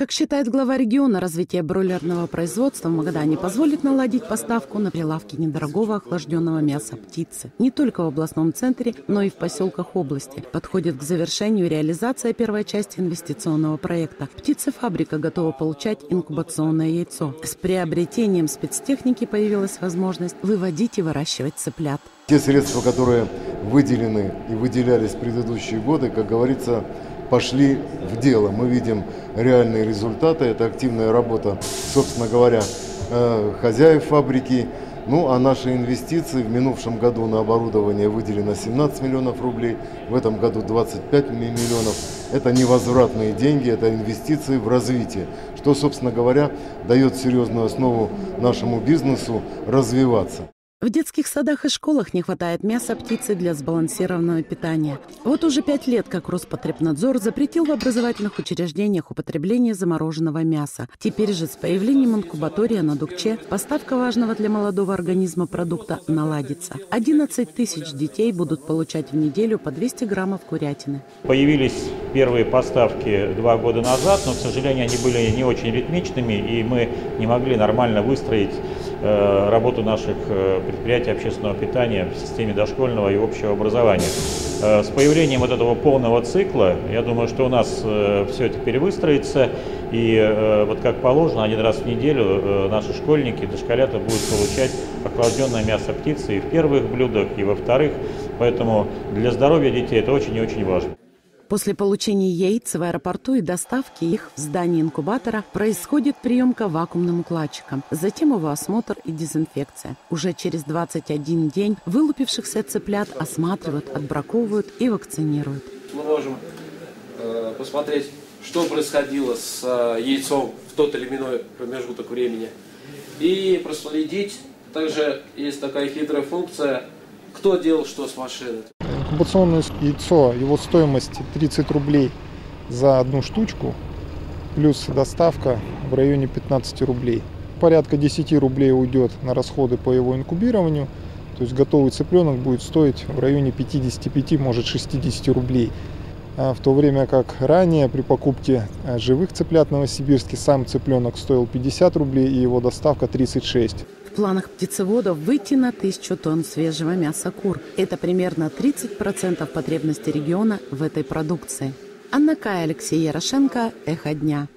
Как считает глава региона, развитие бройлерного производства в Магадане позволит наладить поставку на прилавки недорогого охлажденного мяса птицы. Не только в областном центре, но и в поселках области. Подходит к завершению реализация первой части инвестиционного проекта. Птицефабрика готова получать инкубационное яйцо. С приобретением спецтехники появилась возможность выводить и выращивать цыплят. Те средства, которые выделены и выделялись в предыдущие годы, как говорится, пошли в дело. Мы видим реальные результаты. Это активная работа, собственно говоря, э, хозяев фабрики. Ну а наши инвестиции в минувшем году на оборудование выделено 17 миллионов рублей, в этом году 25 миллионов. Это невозвратные деньги, это инвестиции в развитие, что, собственно говоря, дает серьезную основу нашему бизнесу развиваться. В детских садах и школах не хватает мяса птицы для сбалансированного питания. Вот уже пять лет, как Роспотребнадзор запретил в образовательных учреждениях употребление замороженного мяса. Теперь же с появлением инкубатория на Дукче поставка важного для молодого организма продукта наладится. 11 тысяч детей будут получать в неделю по 200 граммов курятины. Появились первые поставки два года назад, но, к сожалению, они были не очень ритмичными, и мы не могли нормально выстроить работу наших э, предприятий общественного питания в системе дошкольного и общего образования. Э, с появлением вот этого полного цикла, я думаю, что у нас все это перевыстроится, и вот как положено, один раз в неделю наши школьники, дошколята будут получать охлажденное мясо птицы и в первых блюдах, и во вторых, поэтому для здоровья детей это очень и очень важно. После получения яиц в аэропорту и доставки их в здании инкубатора происходит приемка вакуумным укладчиком, затем его осмотр и дезинфекция. Уже через 21 день вылупившихся цыплят осматривают, отбраковывают и вакцинируют. Мы можем э, посмотреть, что происходило с э, яйцом в тот или иной промежуток времени и проследить. Также есть такая хитрая функция, кто делал что с машиной. Инкубационное яйцо, его стоимость 30 рублей за одну штучку, плюс доставка в районе 15 рублей. Порядка 10 рублей уйдет на расходы по его инкубированию, то есть готовый цыпленок будет стоить в районе 55, может 60 рублей. А в то время как ранее при покупке а, живых цыплят новосибирске сам цыпленок стоил 50 рублей и его доставка 36. В планах птицеводов выйти на тысячу тонн свежего мяса кур. Это примерно 30% потребности региона в этой продукции. Анна Кай, Алексей Ярошенко, Эхо дня.